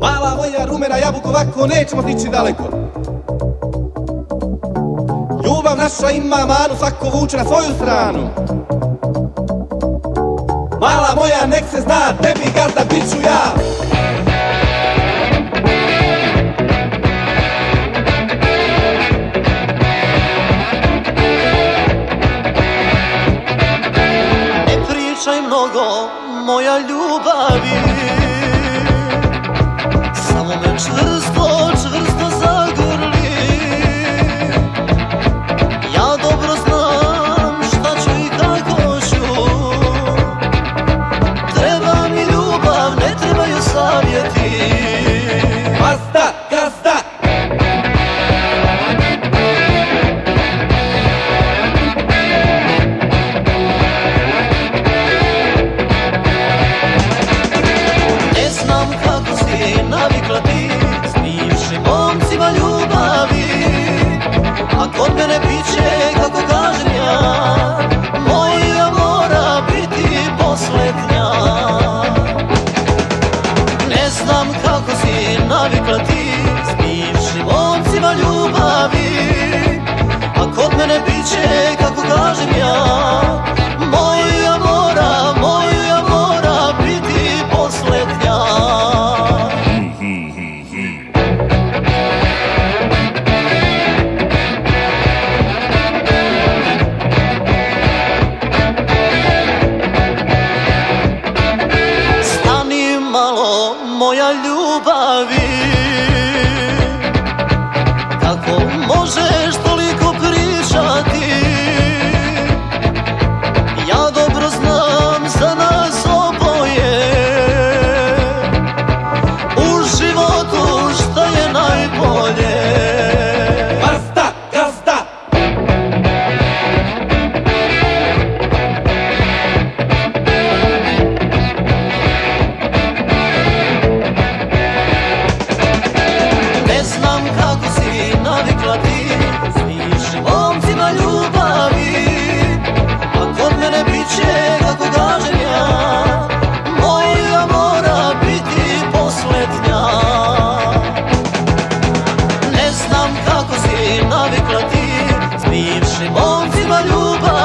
Mala moja rumena jabuko, ovako nećemo tići daleko. Ljubav naša ima manu, svako vuče na svoju stranu. Mala moja, nek se zna, tebi gazda bit ću ja. Moja ljubavi. Samo me čvrsto, navikla ti S momcima ljubavi. A kod mene bit će moja ljubavi. Kako možeš ti S bivšim momcima ljubavi A kod mene bit će kako kažem ja. Moja mora biti posljednja Ne znam kako si navikla ti S bivšim momcima ljubavi